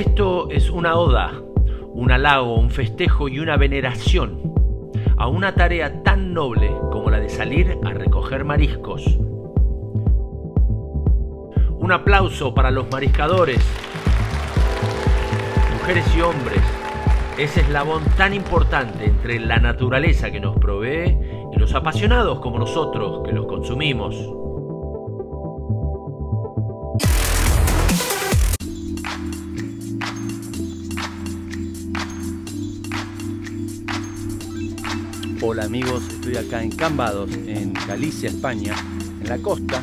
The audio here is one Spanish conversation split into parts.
Esto es una oda, un halago, un festejo y una veneración a una tarea tan noble como la de salir a recoger mariscos. Un aplauso para los mariscadores, mujeres y hombres, ese eslabón tan importante entre la naturaleza que nos provee y los apasionados como nosotros que los consumimos. Hola amigos, estoy acá en Cambados, en Galicia, España, en la costa,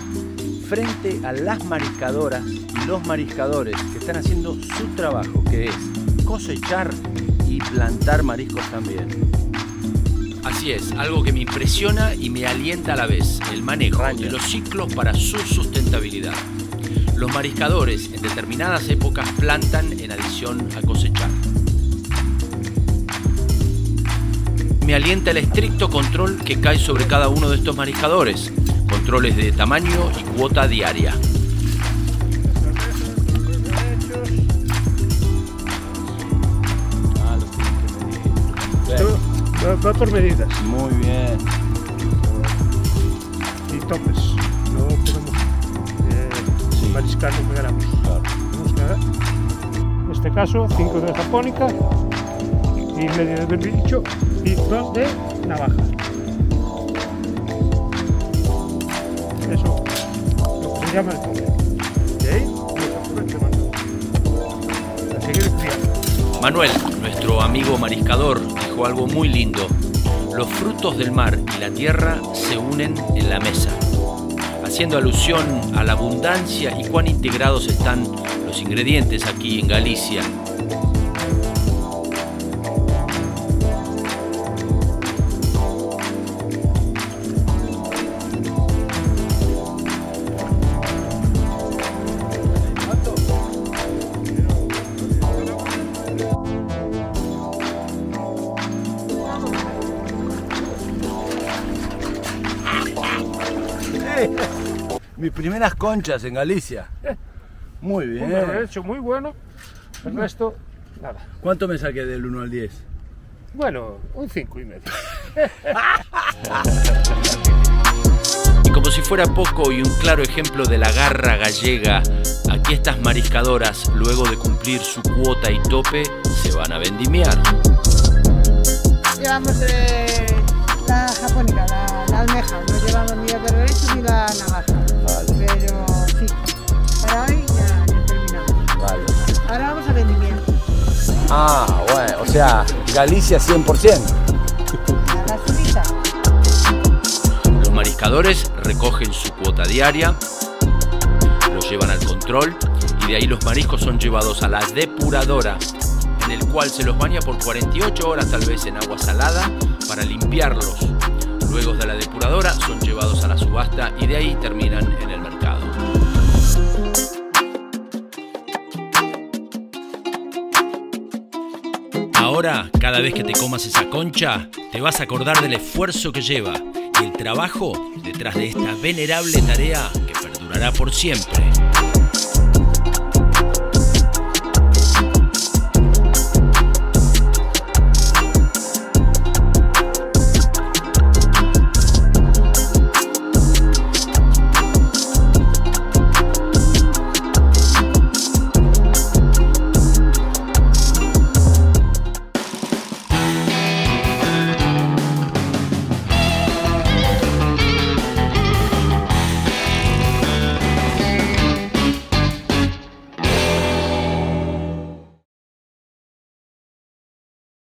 frente a las mariscadoras y los mariscadores que están haciendo su trabajo, que es cosechar y plantar mariscos también. Así es, algo que me impresiona y me alienta a la vez, el manejo de los ciclos para su sustentabilidad. Los mariscadores en determinadas épocas plantan en adición a cosechar. Me alienta el estricto control que cae sobre cada uno de estos mariscadores, controles de tamaño y cuota diaria. Va, por medidas. Muy bien. Y topes. No podemos eh, mariscar lo que queramos. En este caso, 5 de japónica y medio de berbicho y dos de navaja. Eso, lo que se llama el toque. Manuel, nuestro amigo mariscador, dijo algo muy lindo. Los frutos del mar y la tierra se unen en la mesa, haciendo alusión a la abundancia y cuán integrados están los ingredientes aquí en Galicia Mis primeras conchas en Galicia. Muy bien. Un hecho muy bueno. El resto, nada. ¿Cuánto me saqué del 1 al 10? Bueno, un 5 y medio. Y como si fuera poco y un claro ejemplo de la garra gallega, aquí estas mariscadoras, luego de cumplir su cuota y tope, se van a vendimiar. Llevamos eh, la japónica, la, la almeja, no llevamos ni el berberecho ni la navaja. Vale. Pero sí, para hoy ya, ya terminamos. Vale. Ahora vamos a vendimiento. Ah, bueno, o sea, Galicia 100%. A la. Los mariscadores recogen su cuota diaria, los llevan al control y de ahí los mariscos son llevados a la depuradora, en el cual se los baña por 48 horas tal vez en agua salada Luego de la depuradora son llevados a la subasta y de ahí terminan en el mercado. Ahora, cada vez que te comas esa concha, te vas a acordar del esfuerzo que lleva y el trabajo detrás de esta venerable tarea que perdurará por siempre.